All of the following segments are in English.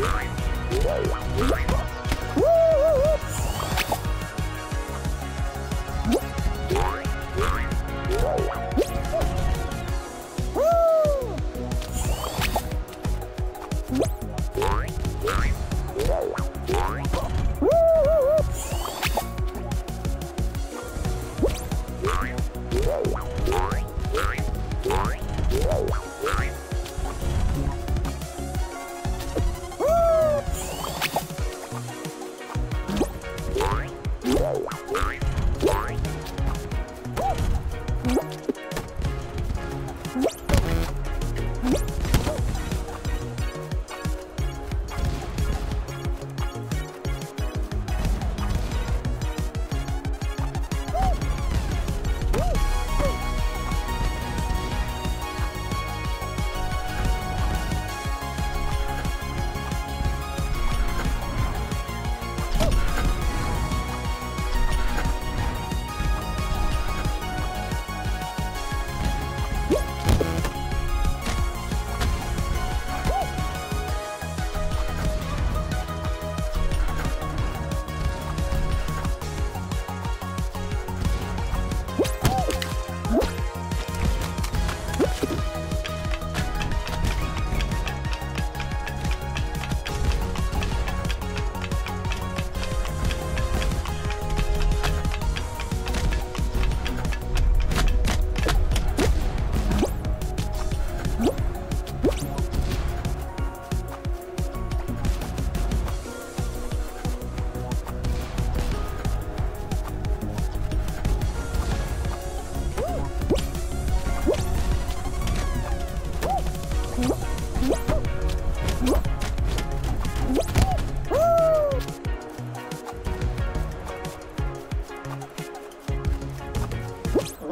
Woo! Woo!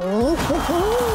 嗯哼哼